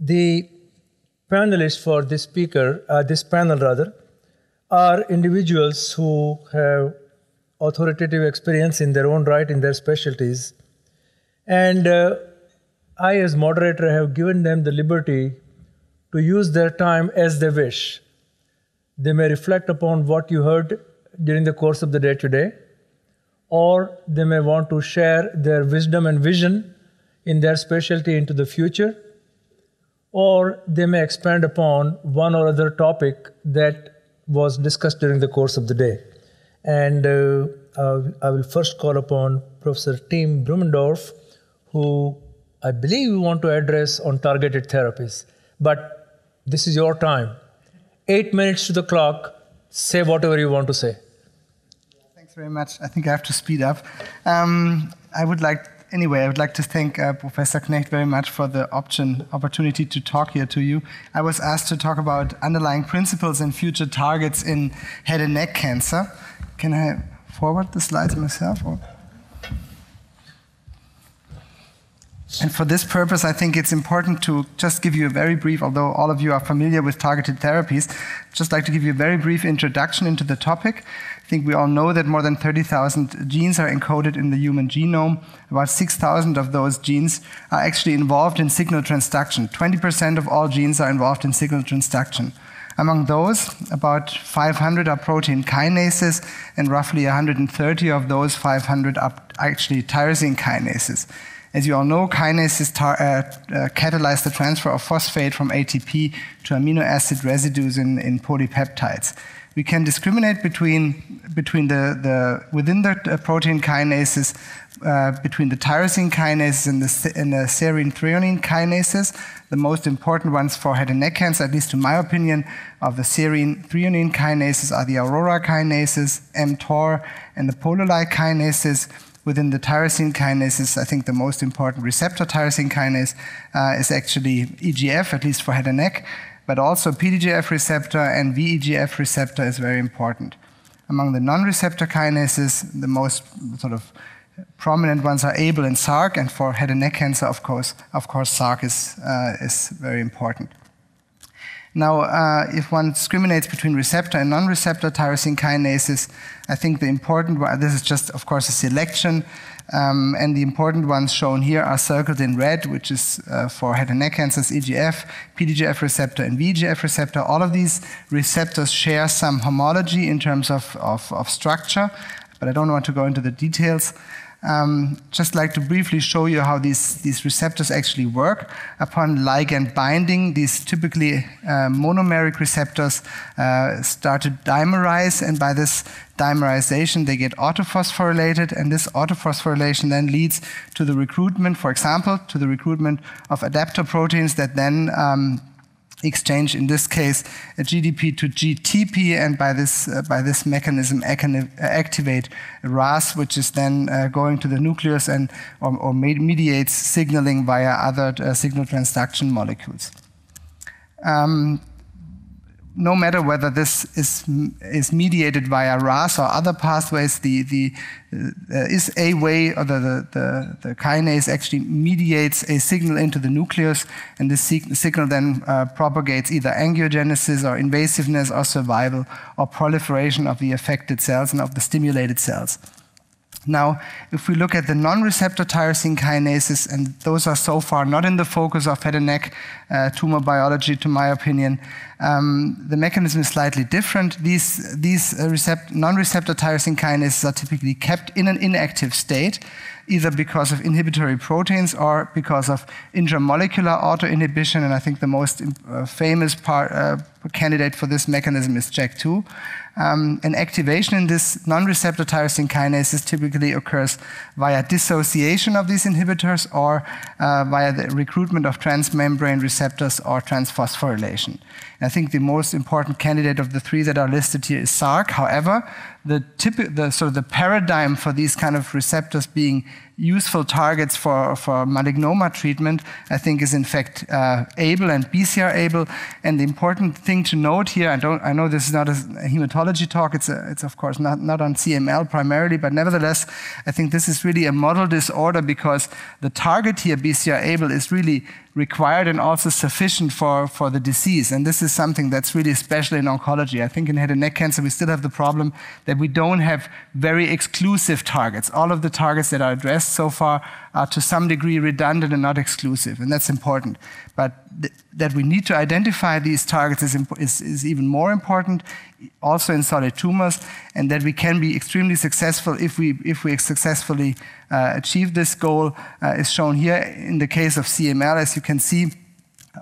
The panelists for this speaker, uh, this panel rather, are individuals who have authoritative experience in their own right in their specialties. And uh, I, as moderator, have given them the liberty to use their time as they wish. They may reflect upon what you heard during the course of the day today, or they may want to share their wisdom and vision in their specialty into the future, or they may expand upon one or other topic that was discussed during the course of the day. And uh, uh, I will first call upon Professor Tim Brümmendorf, who I believe you want to address on targeted therapies. But this is your time. Eight minutes to the clock. Say whatever you want to say. Thanks very much. I think I have to speed up. Um, I would like, anyway, I would like to thank uh, Professor Knecht very much for the option, opportunity to talk here to you. I was asked to talk about underlying principles and future targets in head and neck cancer. Can I forward the slides myself? Or? And for this purpose, I think it's important to just give you a very brief, although all of you are familiar with targeted therapies, just like to give you a very brief introduction into the topic. Think we all know that more than 30,000 genes are encoded in the human genome. About 6,000 of those genes are actually involved in signal transduction. 20% of all genes are involved in signal transduction. Among those, about 500 are protein kinases, and roughly 130 of those 500 are actually tyrosine kinases. As you all know, kinases uh, uh, catalyze the transfer of phosphate from ATP to amino acid residues in, in polypeptides. We can discriminate between, between the, the, within the uh, protein kinases, uh, between the tyrosine kinases and the, and the serine threonine kinases. The most important ones for head and neck cancer, at least to my opinion, of the serine threonine kinases are the aurora kinases, mTOR, and the polo-like kinases within the tyrosine kinases, I think the most important receptor tyrosine kinase uh, is actually EGF, at least for head and neck, but also PDGF receptor and VEGF receptor is very important. Among the non-receptor kinases, the most sort of prominent ones are ABL and SRC, and for head and neck cancer, of course, of course, SRC is, uh, is very important. Now, uh, if one discriminates between receptor and non-receptor tyrosine kinases, I think the important one, this is just, of course, a selection, um, and the important ones shown here are circled in red, which is uh, for head and neck cancers, EGF, PDGF receptor, and VEGF receptor. All of these receptors share some homology in terms of, of, of structure, but I don't want to go into the details. Um, just like to briefly show you how these, these receptors actually work. Upon ligand binding, these typically uh, monomeric receptors uh, start to dimerize, and by this dimerization, they get autophosphorylated, and this autophosphorylation then leads to the recruitment, for example, to the recruitment of adaptor proteins that then um, exchange, in this case, a GDP to GTP, and by this, uh, by this mechanism activate RAS, which is then uh, going to the nucleus and or, or mediates signaling via other uh, signal transduction molecules. Um, no matter whether this is, is mediated via RAS or other pathways, the, the, uh, is a way, or the, the, the, kinase actually mediates a signal into the nucleus, and this signal then uh, propagates either angiogenesis or invasiveness or survival or proliferation of the affected cells and of the stimulated cells. Now, if we look at the non-receptor tyrosine kinases, and those are so far not in the focus of head and neck uh, tumor biology, to my opinion, um, the mechanism is slightly different. These, these uh, non-receptor tyrosine kinases are typically kept in an inactive state, either because of inhibitory proteins or because of intramolecular autoinhibition. And I think the most uh, famous part, uh, candidate for this mechanism is JAK2. Um, and activation in this non-receptor tyrosine kinases typically occurs via dissociation of these inhibitors or uh, via the recruitment of transmembrane receptors or transphosphorylation. And I think the most important candidate of the three that are listed here is SRC. However, the, the, sort of the paradigm for these kind of receptors being useful targets for, for malignoma treatment, I think, is in fact uh, ABL and BCR-ABL. And the important thing to note here, I, don't, I know this is not a hematology talk, it's, a, it's of course not, not on CML primarily, but nevertheless, I think this is really a model disorder because the target here, BCR-ABL, is really required and also sufficient for, for the disease. And this is something that's really special in oncology. I think in head and neck cancer, we still have the problem that we don't have very exclusive targets. All of the targets that are addressed so far are to some degree redundant and not exclusive, and that's important. But th that we need to identify these targets is, is, is even more important, also in solid tumors, and that we can be extremely successful if we, if we successfully uh, achieve this goal uh, is shown here in the case of CML, as you can see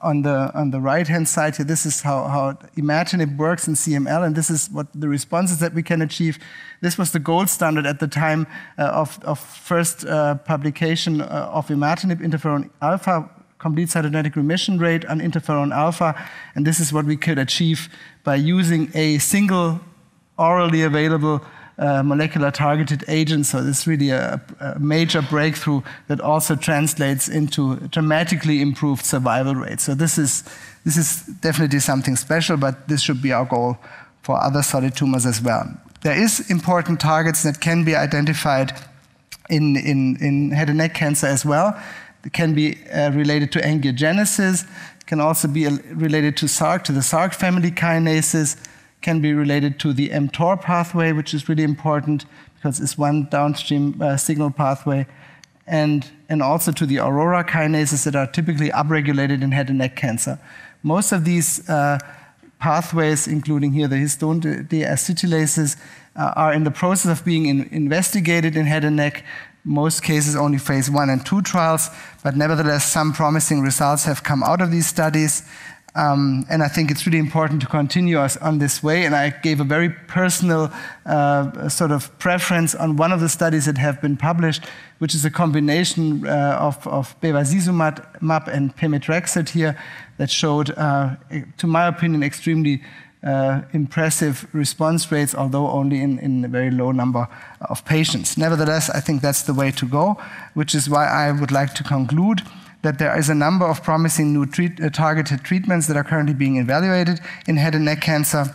on the on the right hand side here. This is how, how it works in CML, and this is what the responses that we can achieve. This was the gold standard at the time uh, of, of first uh, publication uh, of imatinib interferon alpha complete cytogenetic remission rate on interferon alpha, and this is what we could achieve by using a single orally available uh, molecular targeted agent. So this is really a, a, major breakthrough that also translates into dramatically improved survival rates. So this is this is definitely something special, but this should be our goal for other solid tumors as well. There is important targets that can be identified in, in, in head and neck cancer as well. It can be uh, related to angiogenesis, can also be uh, related to SRC, to the SRC family kinases, can be related to the mTOR pathway, which is really important because it's one downstream uh, signal pathway, and, and also to the aurora kinases that are typically upregulated in head and neck cancer. Most of these uh, pathways, including here the histone deacetylases, uh, are in the process of being in, investigated in head and neck most cases only phase one and two trials, but nevertheless, some promising results have come out of these studies. Um, and I think it's really important to continue us on this way. And I gave a very personal uh, sort of preference on one of the studies that have been published, which is a combination uh, of, of bevacizumab and pemetrexed here that showed, uh, to my opinion, extremely uh, impressive response rates, although only in, in, a very low number of patients. Nevertheless, I think that's the way to go, which is why I would like to conclude that there is a number of promising new treat, uh, targeted treatments that are currently being evaluated in head and neck cancer.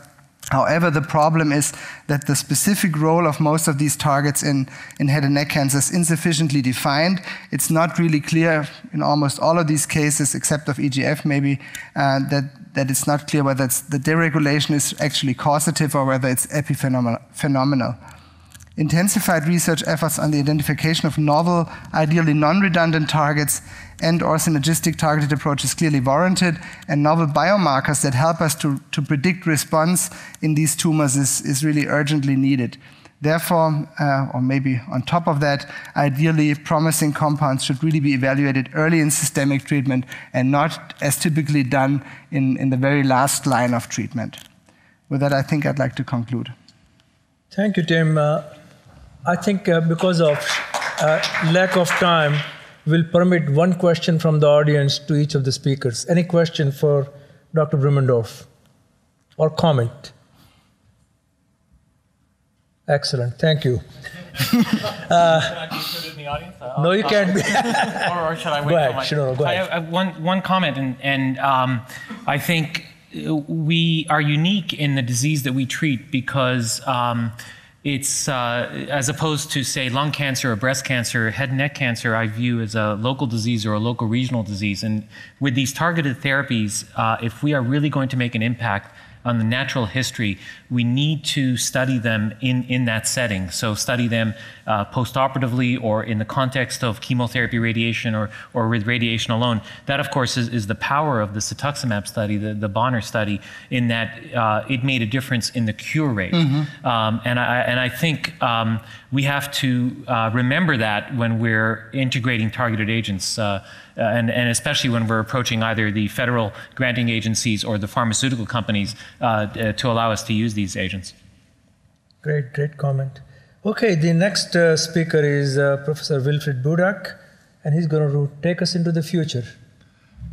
However, the problem is that the specific role of most of these targets in, in head and neck cancer is insufficiently defined. It's not really clear in almost all of these cases, except of EGF maybe, uh, that that it's not clear whether the deregulation is actually causative or whether it's epiphenomenal. Intensified research efforts on the identification of novel, ideally non-redundant targets and or synergistic targeted approaches clearly warranted, and novel biomarkers that help us to, to predict response in these tumors is, is really urgently needed. Therefore, uh, or maybe on top of that, ideally promising compounds should really be evaluated early in systemic treatment and not as typically done in, in the very last line of treatment. With that, I think I'd like to conclude. Thank you, Tim. Uh, I think uh, because of uh, lack of time, we'll permit one question from the audience to each of the speakers. Any question for Dr. Brümmendorf or comment? Excellent, thank you. uh, Can I be included in the audience? No, you can't be. or, or, should I wait? Go ahead, my, sure, go ahead. I have one, one comment, and, and um, I think we are unique in the disease that we treat because um, it's uh, as opposed to say lung cancer or breast cancer, head and neck cancer, I view as a local disease or a local regional disease. And with these targeted therapies, uh, if we are really going to make an impact, on the natural history, we need to study them in, in that setting. So study them uh, postoperatively or in the context of chemotherapy radiation or, or with radiation alone. That, of course, is, is the power of the cetuximab study, the, the Bonner study, in that uh, it made a difference in the cure rate. Mm-hmm. Um, and, I, and I think um, we have to uh, remember that when we're integrating targeted agents. Uh, uh, and, and, especially when we're approaching either the federal granting agencies or the pharmaceutical companies uh, uh, to allow us to use these agents. Great, great comment. Okay, the next uh, speaker is uh, Professor Wilfried Budach, and he's going to take us into the future.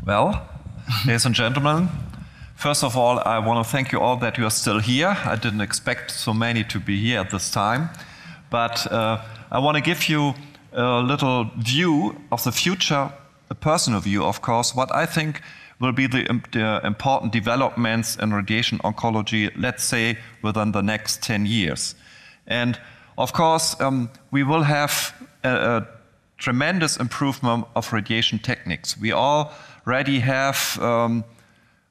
Well, ladies and gentlemen, first of all, I want to thank you all that you are still here. I didn't expect so many to be here at this time, but uh, I want to give you a little view of the future a personal view, of course, what I think will be the, the, important developments in radiation oncology, let's say, within the next 10 years. And of course, um, we will have a, a, tremendous improvement of radiation techniques. We already have um,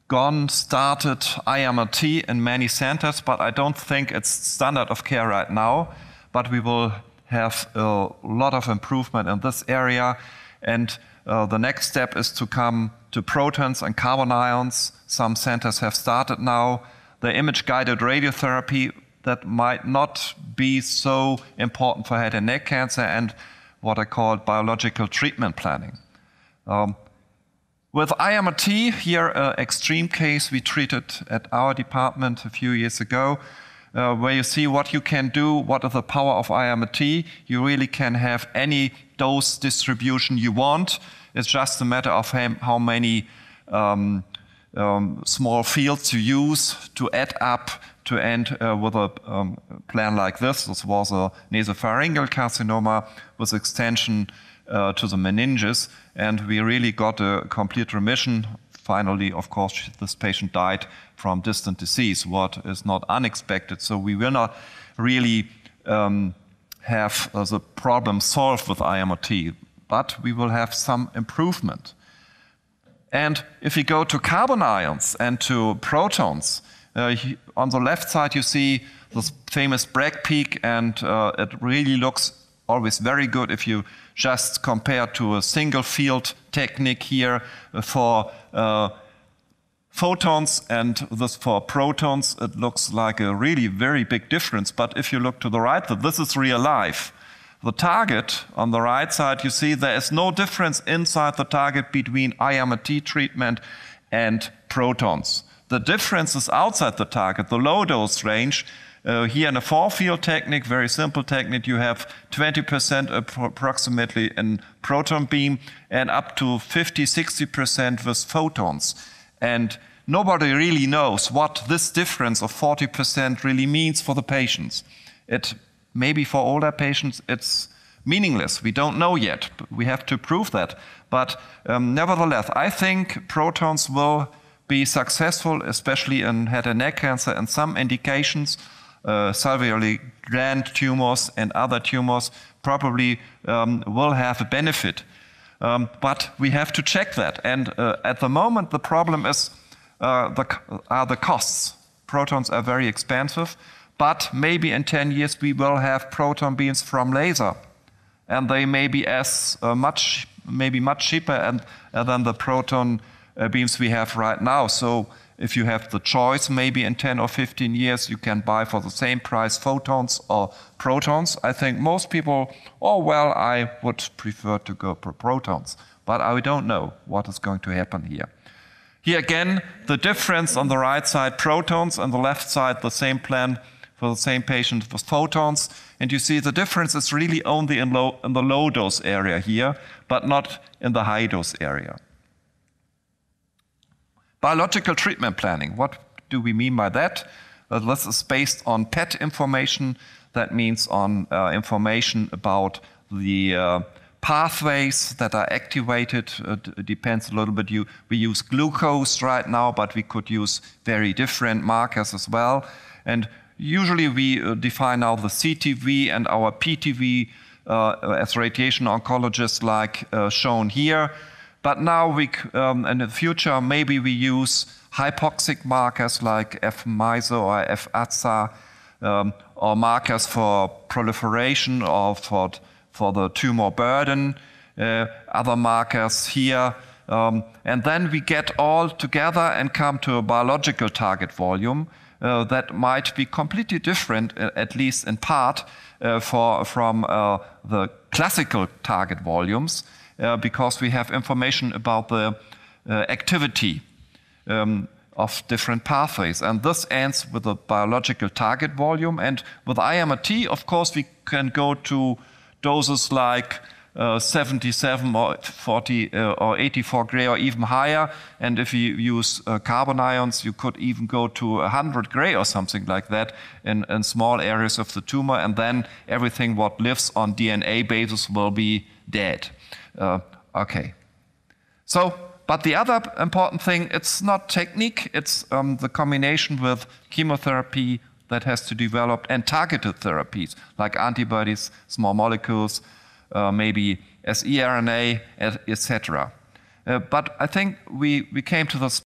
gone, started IMRT in many centers, but I don't think it's standard of care right now. But we will have a lot of improvement in this area. And uh, the next step is to come to protons and carbon ions. Some centers have started now. The image guided radiotherapy that might not be so important for head and neck cancer and what I call biological treatment planning. Um, with IMRT, here, an extreme case we treated at our department a few years ago, uh, where you see what you can do, what is the power of IMRT. You really can have any dose distribution you want. It's just a matter of how many um, um, small fields you use to add up to end uh, with a um, plan like this. This was a nasopharyngeal carcinoma with extension uh, to the meninges, and we really got a complete remission. Finally, of course, this patient died from distant disease, what is not unexpected. So we will not really um, have uh, the problem solved with IMRT, but we will have some improvement. And if we go to carbon ions and to protons, uh, on the left side you see this famous Bragg peak, and uh, it really looks always very good if you just compare to a single field technique here for uh, photons and this for protons, it looks like a really very big difference. But if you look to the right, this is real life. The target on the right side, you see there is no difference inside the target between IMRT treatment and protons. The difference is outside the target, the low dose range. Uh, here in a four field technique, very simple technique, you have 20% approximately in proton beam and up to 50, 60% with photons. And nobody really knows what this difference of 40% really means for the patients. It maybe for older patients it's meaningless. We don't know yet. We have to prove that. But um, nevertheless, I think protons will be successful, especially in head and neck cancer and some indications, salivary gland tumors and other tumors probably um, will have a benefit. Um, but we have to check that. And uh, at the moment, the problem is uh, the, are the costs. Protons are very expensive, but maybe in 10 years we will have proton beams from laser. And they may be as uh, much, maybe much cheaper and, uh, than the proton uh, beams we have right now. So if you have the choice, maybe in 10 or 15 years, you can buy for the same price photons or protons. I think most people, oh, well, I would prefer to go for protons. But I don't know what is going to happen here. Here again, the difference on the right side, protons, on the left side, the same plan for the same patient with photons. And you see the difference is really only in, low, in the low dose area here, but not in the high dose area. Biological treatment planning. What do we mean by that? Uh, this is based on PET information. That means on uh, information about the uh, pathways that are activated. It depends a little bit. You, we use glucose right now, but we could use very different markers as well. And usually we uh, define now the CTV and our PTV uh, as radiation oncologists like uh, shown here. But now we, um, in the future, maybe we use hypoxic markers like F-MISO or F-ATSA, um, or markers for proliferation or for, for the tumor burden, uh, other markers here. Um, and then we get all together and come to a biological target volume uh, that might be completely different, uh, at least in part, uh, for, from uh, the classical target volumes because we have information about the uh, activity um, of different pathways. And this ends with a biological target volume. And with IMRT, of course, we can go to doses like uh, 77 or 40 uh, or 84 gray or even higher. And if you use uh, carbon ions, you could even go to 100 gray or something like that in, in small areas of the tumor. And then everything what lives on DNA basis will be dead. Uh, okay. So, but the other important thing, it's not technique, it's um, the combination with chemotherapy that has to develop and targeted therapies like antibodies, small molecules, uh, maybe siRNA, etc. Uh, but I think we, we came to this